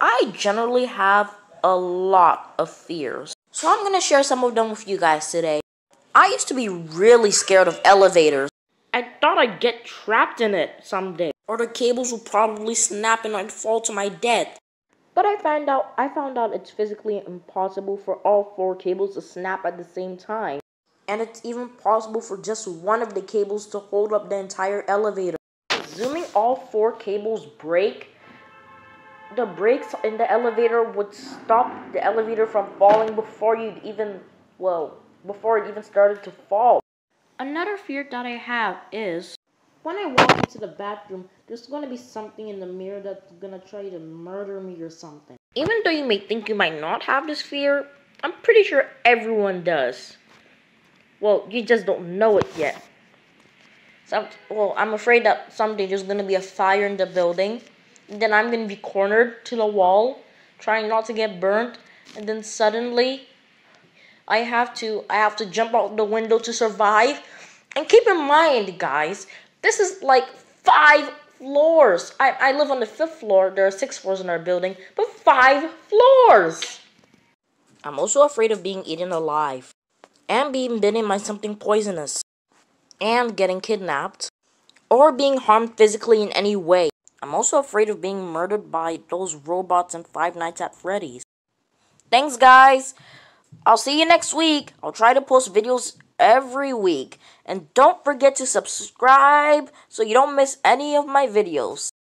I generally have a lot of fears. So I'm gonna share some of them with you guys today. I used to be really scared of elevators. I thought I'd get trapped in it someday. Or the cables would probably snap and I'd fall to my death. But I found out I found out it's physically impossible for all four cables to snap at the same time. And it's even possible for just one of the cables to hold up the entire elevator. Assuming all four cables break, the brakes in the elevator would stop the elevator from falling before you'd even, well, before it even started to fall. Another fear that I have is when I walk into the bathroom, there's gonna be something in the mirror that's gonna try to murder me or something. Even though you may think you might not have this fear, I'm pretty sure everyone does. Well, you just don't know it yet. Some, well, I'm afraid that someday there's gonna be a fire in the building. Then I'm gonna be cornered to the wall, trying not to get burnt. And then suddenly, I have to I have to jump out the window to survive. And keep in mind, guys, this is like five floors. I, I live on the fifth floor. There are six floors in our building, but five floors. I'm also afraid of being eaten alive and being bitten by something poisonous and getting kidnapped or being harmed physically in any way. I'm also afraid of being murdered by those robots in Five Nights at Freddy's. Thanks, guys. I'll see you next week. I'll try to post videos every week. And don't forget to subscribe so you don't miss any of my videos.